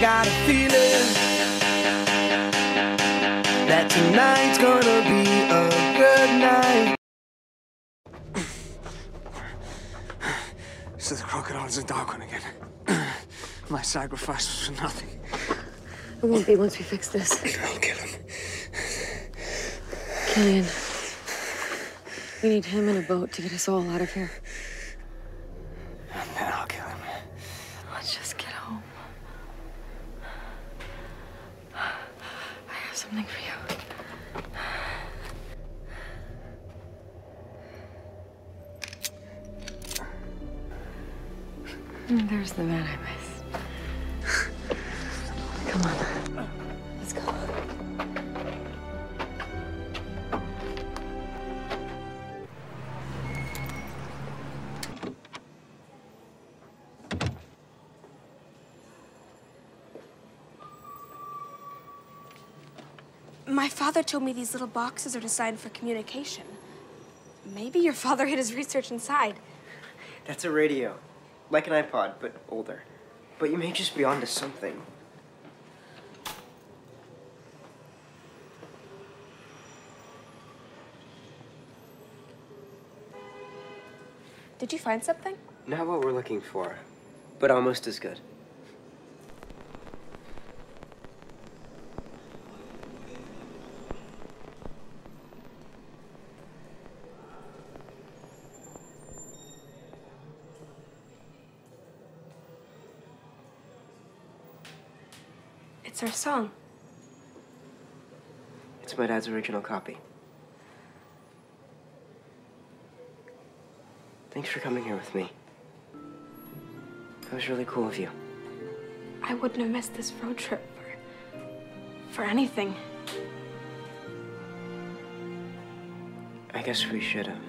Got a feeling that tonight's gonna be a good night. So the crocodile's a dark one again. My sacrifice was for nothing. It won't be once we fix this. I'll kill him. Killian. We need him in a boat to get us all out of here. And then I'll kill him. Let's just get home. I have something for you. And Mm, there's the man I missed. Come on. Let's go. My father told me these little boxes are designed for communication. Maybe your father hid his research inside. That's a radio. Like an iPod, but older. But you may just be onto something. Did you find something? Not what we're looking for, but almost as good. It's our song. It's my dad's original copy. Thanks for coming here with me. That was really cool of you. I wouldn't have missed this road trip for, for anything. I guess we should have.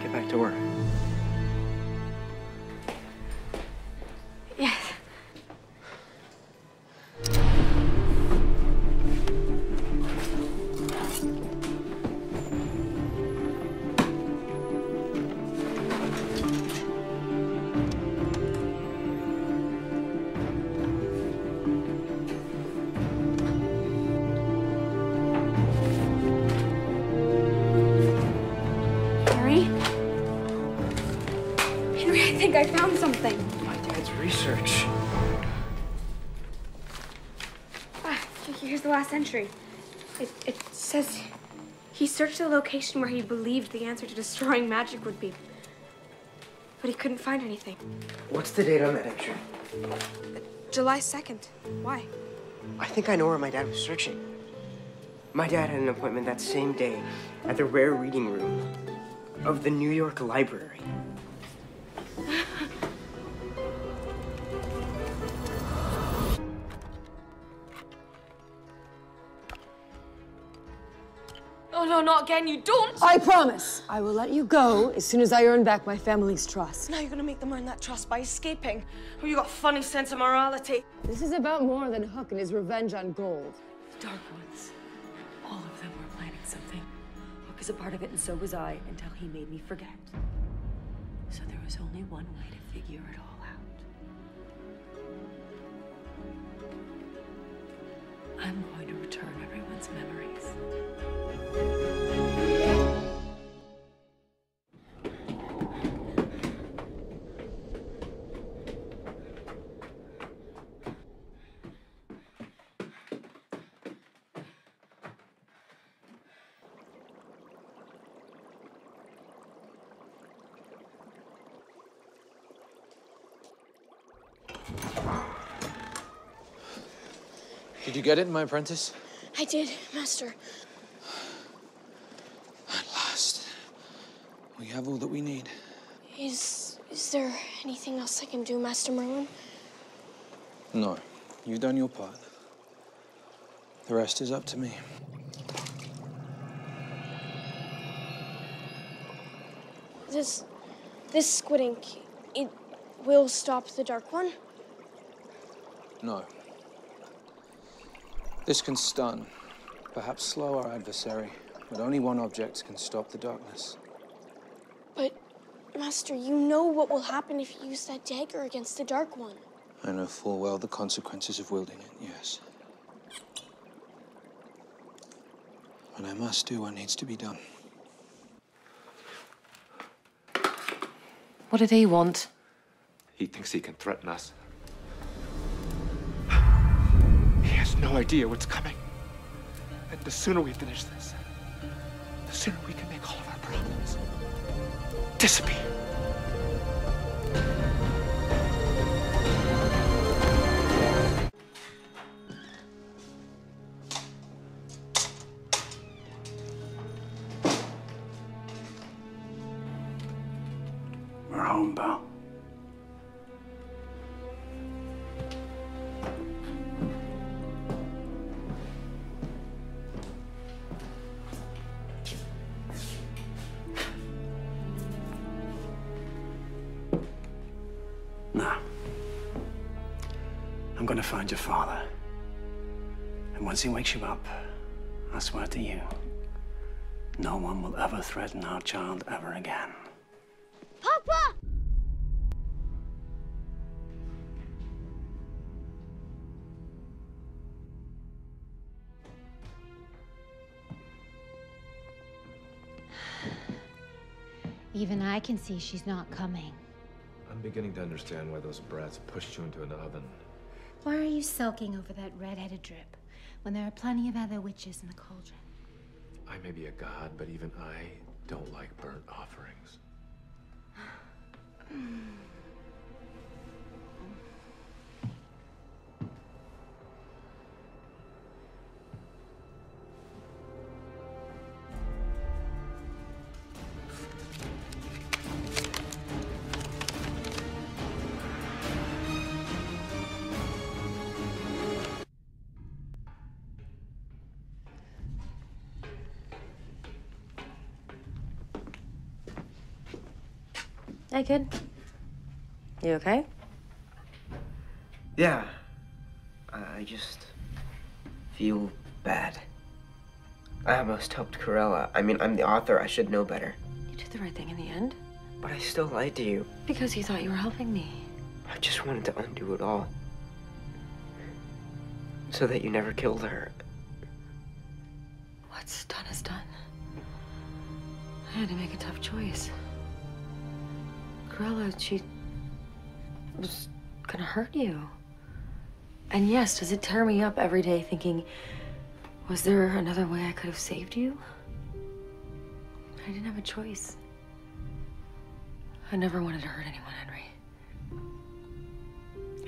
Get back to work. Something. My dad's research. Ah, here's the last entry. It, it says he searched the location where he believed the answer to destroying magic would be. But he couldn't find anything. What's the date on that entry? July 2nd. Why? I think I know where my dad was searching. My dad had an appointment that same day at the rare reading room of the New York Library. Oh, no, not again. You don't. I promise. I will let you go as soon as I earn back my family's trust. Now you're gonna make them earn that trust by escaping. Oh, you got a funny sense of morality. This is about more than Hook and his revenge on Gold. The Dark Ones. All of them were planning something. Hook is a part of it, and so was I, until he made me forget. So there was only one way to figure it all out. I'm going to return everyone's memories. Did you get it, my apprentice? I did, Master. At last. We have all that we need. Is is there anything else I can do, Master Merlin? No. You've done your part. The rest is up to me. This this squid ink, it will stop the dark one? No. This can stun, perhaps slow our adversary, but only one object can stop the darkness. But Master, you know what will happen if you use that dagger against the Dark One. I know full well the consequences of wielding it, yes. But I must do what needs to be done. What did he want? He thinks he can threaten us. No idea what's coming. And the sooner we finish this, the sooner we can make all of our problems disappear. We're home, find your father. And once he wakes you up, I swear to you, no one will ever threaten our child ever again. Papa! Even I can see she's not coming. I'm beginning to understand why those brats pushed you into an oven. Why are you sulking over that red-headed drip when there are plenty of other witches in the cauldron? I may be a god, but even I don't like burnt offerings. Hmm. Hey, kid. You okay? Yeah. I I just feel bad. I almost helped Cruella. I mean, I'm the author. I should know better. You did the right thing in the end. But I still lied to you. Because you thought you were helping me. I just wanted to undo it all. So that you never killed her. What's done is done. I had to make a tough choice. Cruella, she was gonna hurt you. And yes, does it tear me up every day thinking, was there another way I could have saved you? I didn't have a choice. I never wanted to hurt anyone, Henry.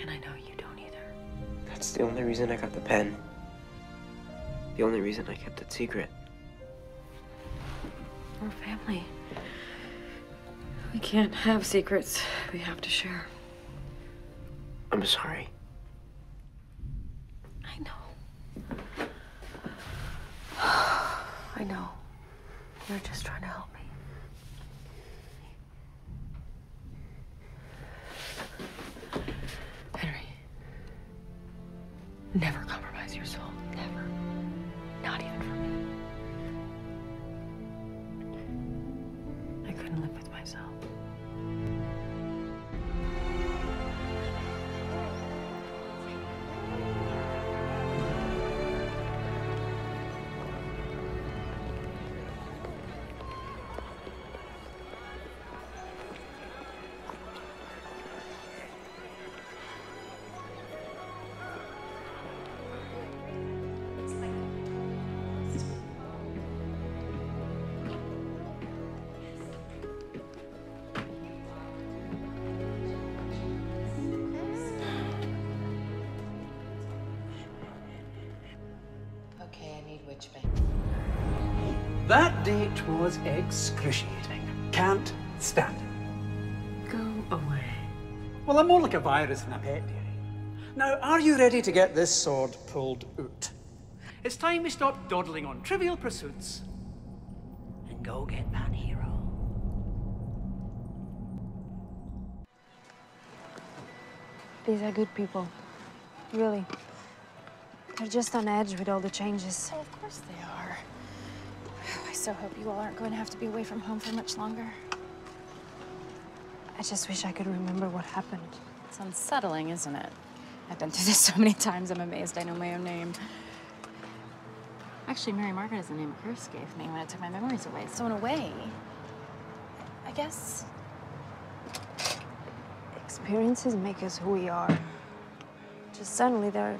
And I know you don't either. That's the only reason I got the pen. The only reason I kept it secret. We're family. We can't have secrets. We have to share. I'm sorry. I know. I know. You're just trying to help me. Okay, I need witchbane. That date was excruciating. Can't stand it. Go away. Well, I'm more like a virus than a pet, dearie. Now, are you ready to get this sword pulled out? It's time we stop dawdling on trivial pursuits and go get that hero. These are good people. Really. They're just on edge with all the changes. Oh, of course they are. I so hope you all aren't going to have to be away from home for much longer. I just wish I could remember what happened. It's unsettling, isn't it? I've been through this so many times, I'm amazed I know my own name. Actually, Mary Margaret is the name a curse gave me when it took my memories away. So in a way, I guess Experiences make us who we are. Just suddenly they're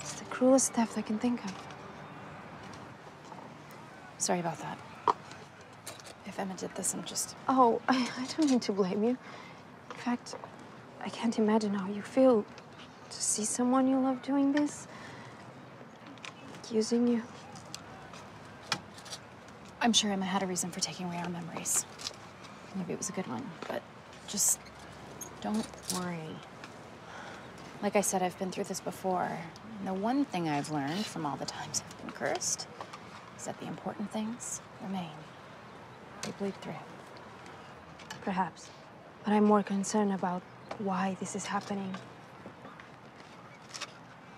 It's the cruelest theft I can think of. Sorry about that. If Emma did this, I'm just. Oh, I, I don't mean to blame you. In fact, I can't imagine how you feel to see someone you love doing this. Accusing you. I'm sure Emma had a reason for taking away our memories. Maybe it was a good one, but just don't worry. Like I said, I've been through this before. And the one thing I've learned from all the times I've been cursed is that the important things remain. They bleed through. Perhaps. But I'm more concerned about why this is happening.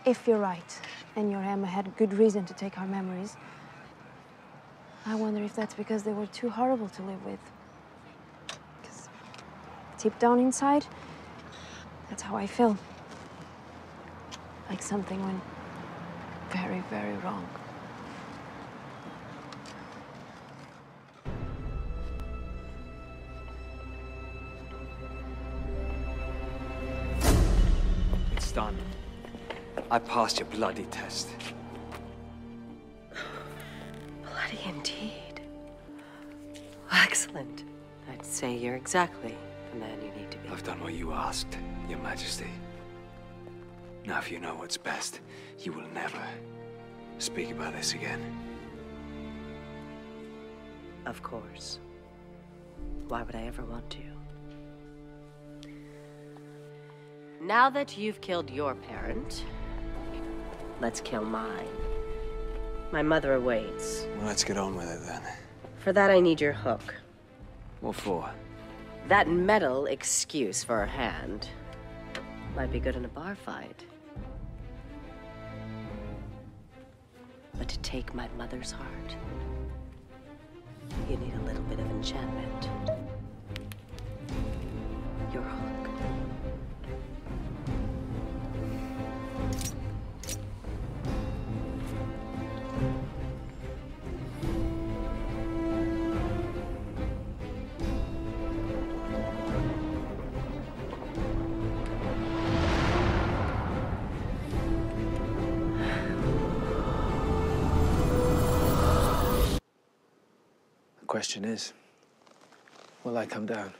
If you're right, and your Emma had good reason to take our memories, I wonder if that's because they were too horrible to live with. Because deep down inside, that's how I feel. Like something went very, very wrong. It's done. I passed your bloody test. Bloody indeed. Excellent. I'd say you're exactly the man you need to be. I've done what you asked, Your Majesty. Now, if you know what's best, you will never speak about this again. Of course. Why would I ever want to? Now that you've killed your parent, let's kill mine. My mother awaits. Well, let's get on with it then. For that, I need your hook. What for? That metal excuse for a hand might be good in a bar fight. But to take my mother's heart, you need a little bit of enchantment. Your hook. Question is, will I come down?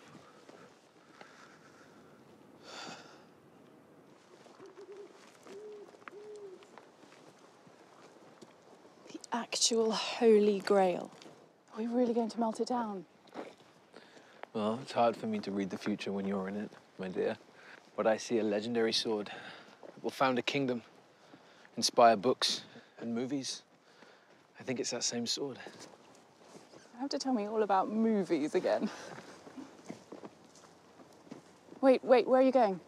The actual Holy Grail. Are we really going to melt it down? Well, it's hard for me to read the future when you're in it, my dear. But I see a legendary sword that will found a kingdom, inspire books and movies. I think it's that same sword. You have to tell me all about movies again. Wait, wait, where are you going?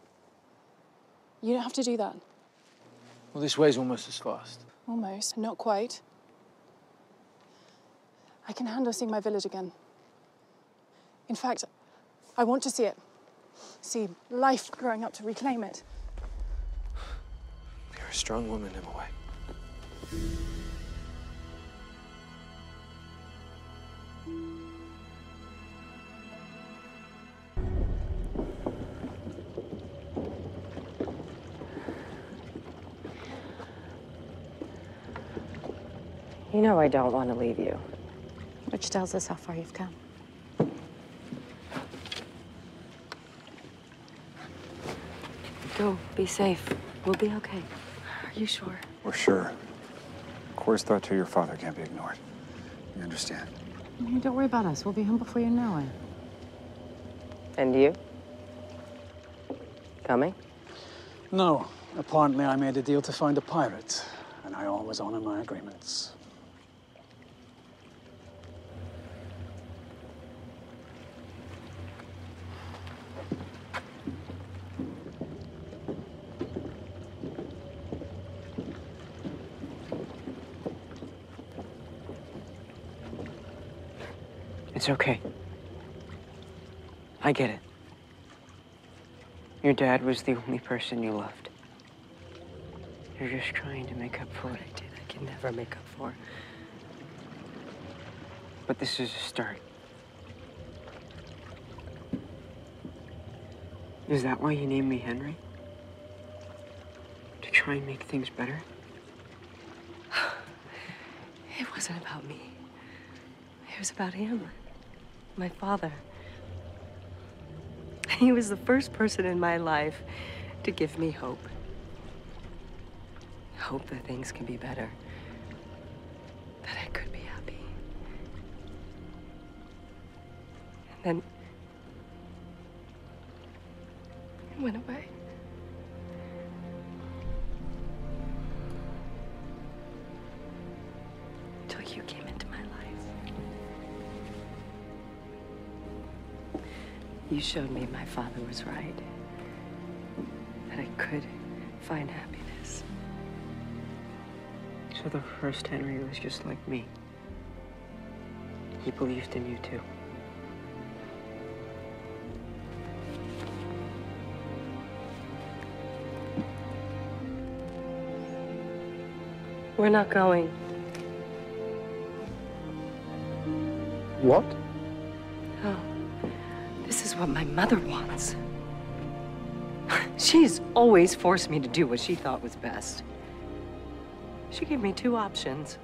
You don't have to do that. Well, this way's almost as fast. Almost, not quite. I can handle seeing my village again. In fact, I want to see it. See life growing up to reclaim it. You're a strong woman, Nimue. You know I don't want to leave you. Which tells us how far you've come. Go, be safe. We'll be okay. Are you sure? We're sure. Cora's threat to your father can't be ignored. You understand? Don't worry about us. We'll be home before you know it. And you? Coming? No. Apparently, I made a deal to find a pirate, and I always honor my agreements. It's okay. I get it. Your dad was the only person you loved. You're just trying to make up for what I did. I can never make up for. But this is a start. Is that why you named me Henry? To try and make things better? It wasn't about me. It was about him. My father. He was the first person in my life to give me hope. Hope that things can be better. That I could be happy. And then it went away. Showed me my father was right. That I could find happiness. So the first Henry was just like me. He believed in you too. We're not going. What? What my mother wants. She's always forced me to do what she thought was best. She gave me two options.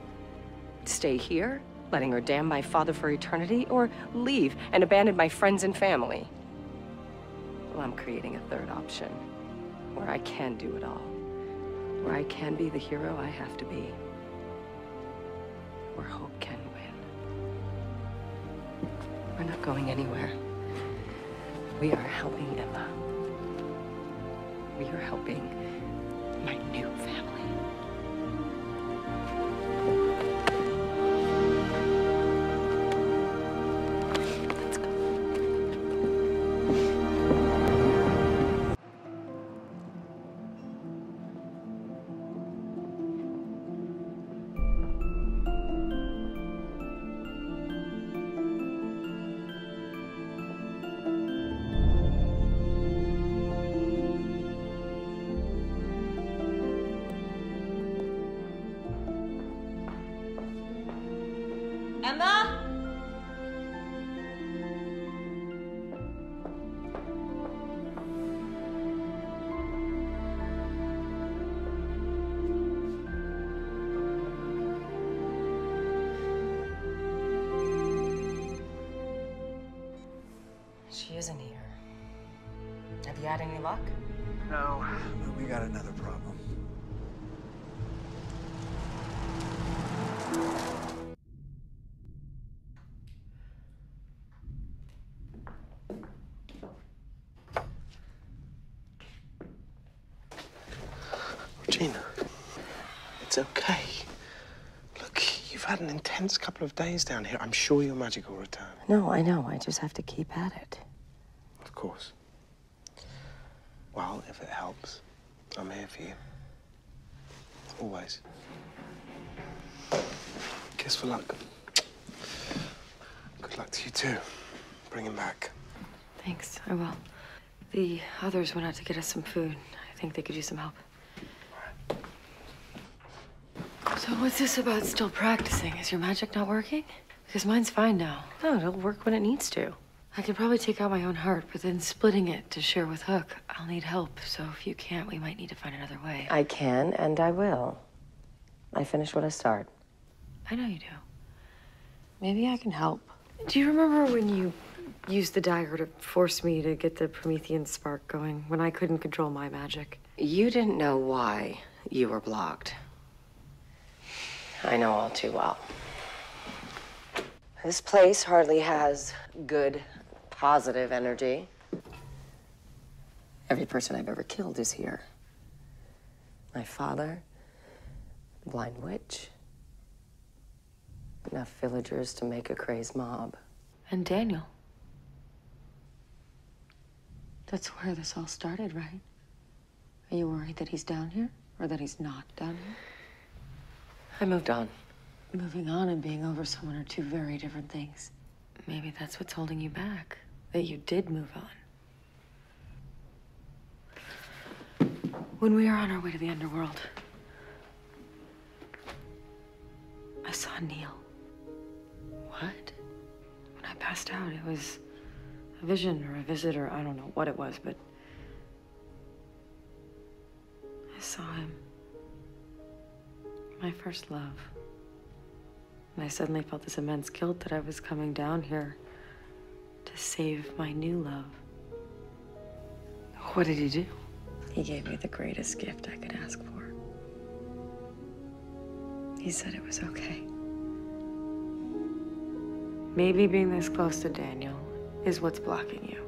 Stay here, letting her damn my father for eternity, or leave and abandon my friends and family. Well, I'm creating a third option, where I can do it all. Where I can be the hero I have to be. Where hope can win. We're not going anywhere. We are helping Emma. We are helping my new family. Had any luck? No, but we got another problem. Regina, it's okay. Look, you've had an intense couple of days down here. I'm sure your magic will return. No, I know. I just have to keep at it. Of course. Well, if it helps, I'm here for you. Always. Kiss for luck. Good luck to you too. Bring him back. Thanks, I will. The others went out to get us some food. I think they could use some help. So what's this about still practicing? Is your magic not working? Because mine's fine now. No, it'll work when it needs to. I could probably take out my own heart, but then splitting it to share with Hook, I'll need help. So if you can't, we might need to find another way. I can and I will. I finish what I start. I know you do. Maybe I can help. Do you remember when you used the dagger to force me to get the Promethean spark going when I couldn't control my magic? You didn't know why you were blocked. I know all too well. This place hardly has good, positive energy. Every person I've ever killed is here. My father, the blind witch, enough villagers to make a crazed mob. And Daniel. That's where this all started, right? Are you worried that he's down here or that he's not down here? I moved on. Moving on and being over someone are two very different things. Maybe that's what's holding you back. That you did move on. When we were on our way to the underworld, I saw Neal. What? When I passed out, it was a vision or a visitor. I don't know what it was, but I saw him. My first love. And I suddenly felt this immense guilt that I was coming down here save my new love. What did he do? He gave me the greatest gift I could ask for. He said it was okay. Maybe being this close to Daniel is what's blocking you.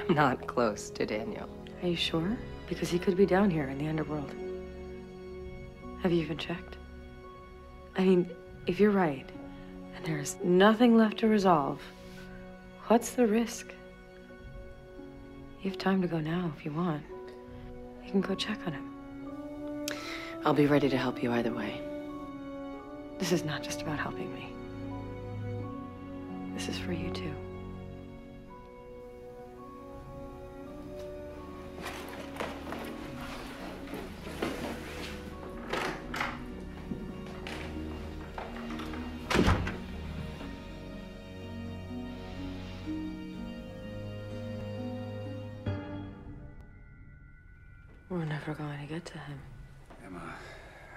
I'm not close to Daniel. Are you sure? Because he could be down here in the underworld. Have you even checked? I mean, if you're right, and there's nothing left to resolve, what's the risk? You have time to go now if you want. You can go check on him. I'll be ready to help you either way. This is not just about helping me. This is for you too. To him. Emma,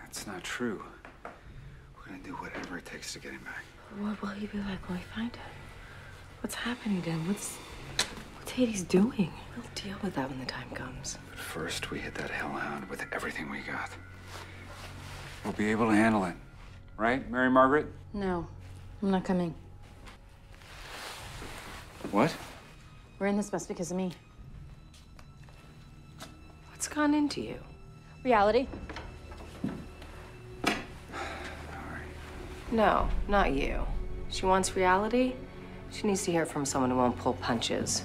that's not true. We're gonna do whatever it takes to get him back. What will he be like when we find him? What's happening to him? What's what's Hades doing? We'll deal with that when the time comes. But first, we hit that hellhound with everything we got. We'll be able to handle it. Right, Mary Margaret? No, I'm not coming. What? We're in this mess because of me. What's gone into you? Reality. No, not you. She wants reality. She needs to hear from someone who won't pull punches.